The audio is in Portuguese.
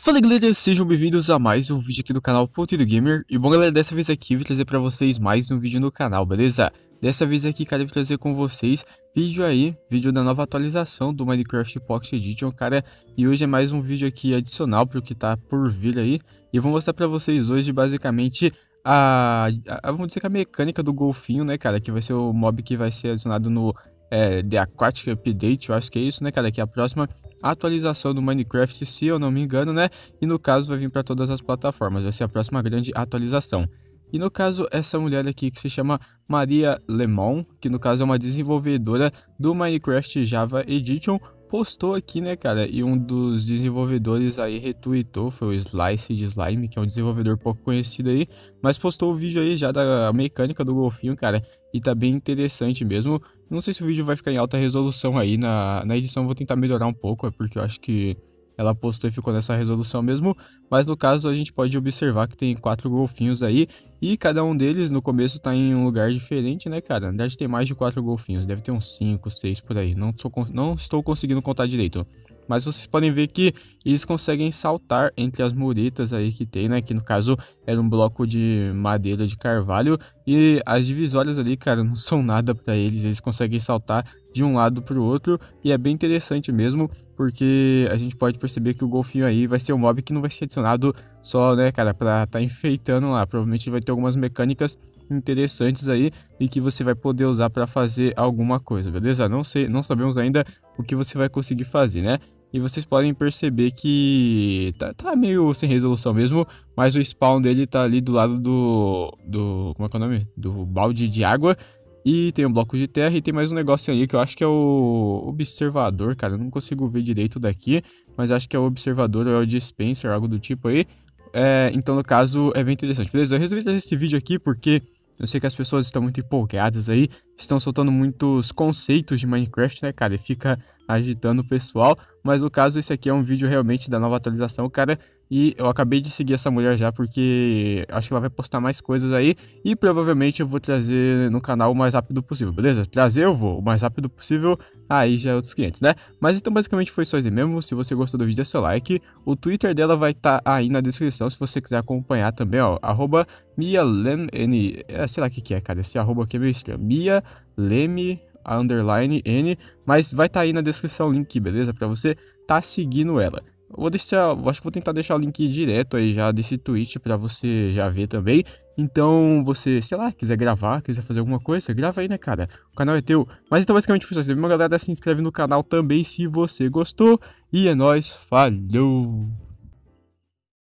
Fala galera, sejam bem-vindos a mais um vídeo aqui do canal Ponteiro Gamer. E bom galera, dessa vez aqui eu vou trazer pra vocês mais um vídeo no canal, beleza? Dessa vez aqui, cara, eu vou trazer com vocês vídeo aí, vídeo da nova atualização do Minecraft Pocket Edition, cara. E hoje é mais um vídeo aqui adicional pro que tá por vir aí. E eu vou mostrar pra vocês hoje basicamente a, a, vamos dizer que a mecânica do golfinho, né, cara Que vai ser o mob que vai ser adicionado no é, The Aquatic Update, eu acho que é isso, né, cara? Que é a próxima atualização do Minecraft, se eu não me engano, né? E no caso vai vir para todas as plataformas, vai ser a próxima grande atualização. E no caso, essa mulher aqui que se chama Maria Lemon, que no caso é uma desenvolvedora do Minecraft Java Edition, postou aqui, né, cara? E um dos desenvolvedores aí retweetou, foi o Slice de Slime, que é um desenvolvedor pouco conhecido aí, mas postou o vídeo aí já da mecânica do golfinho, cara, e tá bem interessante mesmo. Não sei se o vídeo vai ficar em alta resolução aí, na, na edição vou tentar melhorar um pouco, é porque eu acho que ela postou e ficou nessa resolução mesmo, mas no caso a gente pode observar que tem quatro golfinhos aí e cada um deles no começo tá em um lugar diferente, né, cara? Na verdade tem mais de quatro golfinhos, deve ter uns cinco, seis por aí, não, sou, não estou conseguindo contar direito. Mas vocês podem ver que eles conseguem saltar entre as muretas aí que tem, né? Que no caso era um bloco de madeira de carvalho. E as divisórias ali, cara, não são nada para eles. Eles conseguem saltar de um lado para o outro. E é bem interessante mesmo, porque a gente pode perceber que o golfinho aí vai ser um mob que não vai ser adicionado só, né, cara, para tá enfeitando lá. Provavelmente vai ter algumas mecânicas interessantes aí e que você vai poder usar para fazer alguma coisa, beleza? Não sei, não sabemos ainda o que você vai conseguir fazer, né? E vocês podem perceber que tá, tá, meio sem resolução mesmo, mas o spawn dele tá ali do lado do. do. como é que é o nome? Do balde de água. E tem um bloco de terra e tem mais um negócio aí que eu acho que é o observador, cara. Eu não consigo ver direito daqui, mas acho que é o observador ou é o dispenser, algo do tipo aí. É, então, no caso, é bem interessante. Beleza, eu resolvi trazer esse vídeo aqui porque eu sei que as pessoas estão muito empolgadas aí, estão soltando muitos conceitos de Minecraft, né, cara? E fica agitando o pessoal. Mas no caso, esse aqui é um vídeo realmente da nova atualização, cara. E eu acabei de seguir essa mulher já porque acho que ela vai postar mais coisas aí. E provavelmente eu vou trazer no canal o mais rápido possível, beleza? Trazer eu vou o mais rápido possível, aí já é outros clientes, né? Mas então basicamente foi só isso mesmo. Se você gostou do vídeo, é seu like. O Twitter dela vai estar tá aí na descrição se você quiser acompanhar também, ó. Arroba MiaLem, é, sei lá o que, que é, cara. Esse arroba aqui é meio estranho. Mia Leme a underline N, mas vai estar tá aí na descrição o link, beleza? Para você tá seguindo ela. Vou deixar, acho que vou tentar deixar o link direto aí já desse tweet para você já ver também. Então, você, sei lá, quiser gravar, quiser fazer alguma coisa, grava aí, né, cara? O canal é teu. Mas então, basicamente, foi isso. Uma galera se inscreve no canal também se você gostou. E é nóis, falhou!